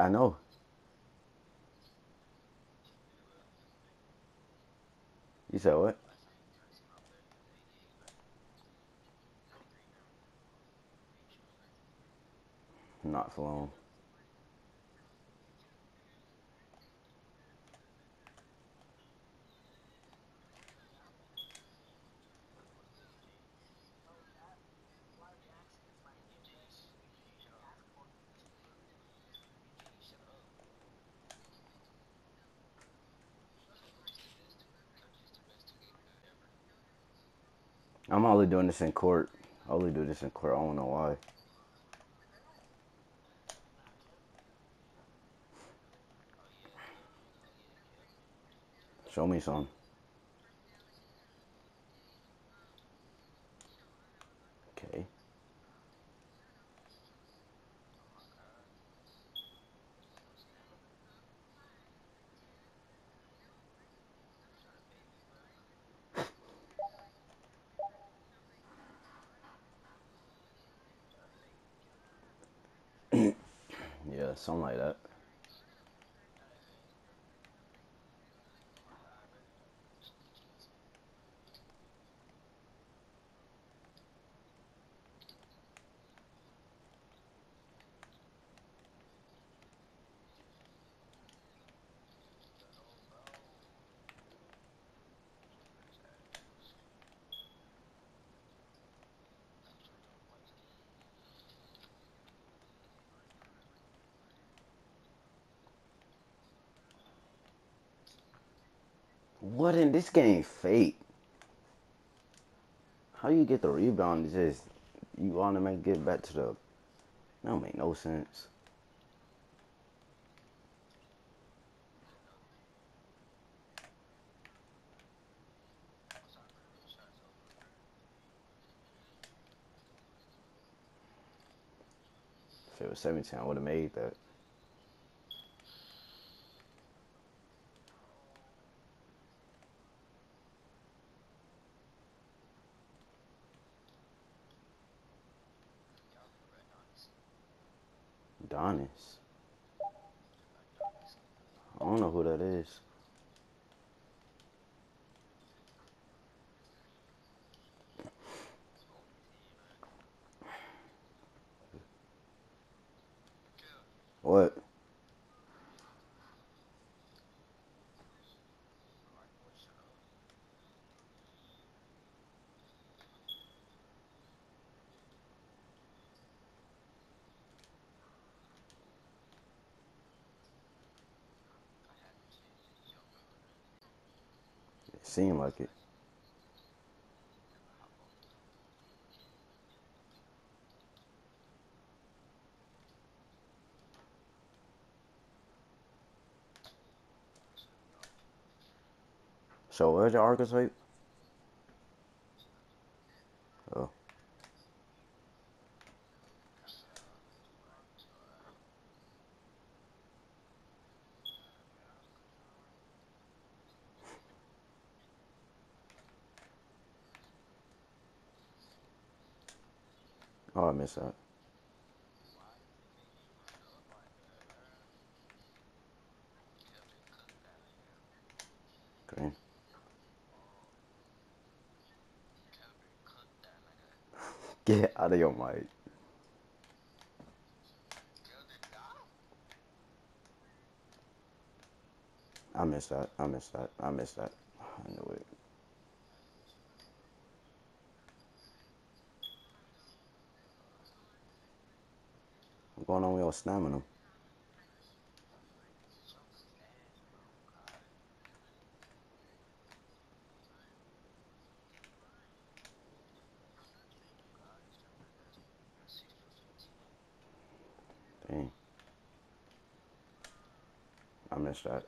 I know. You said what? Not for long. I'm only doing this in court. I only do this in court. I don't know why. Show me some. Okay. Yeah, something like that. What in this game fake? How you get the rebound? Is just you want to make get back to the. That don't make no sense. If it was 17, I would have made that. Adonis. I don't know who that is. What? It seemed like it. So where's your archetype? Oh. Oh, I missed that. Green. Get out of your mic. I missed that. I missed that. I missed that. I knew. Going on with your stamina? Dang. I missed that.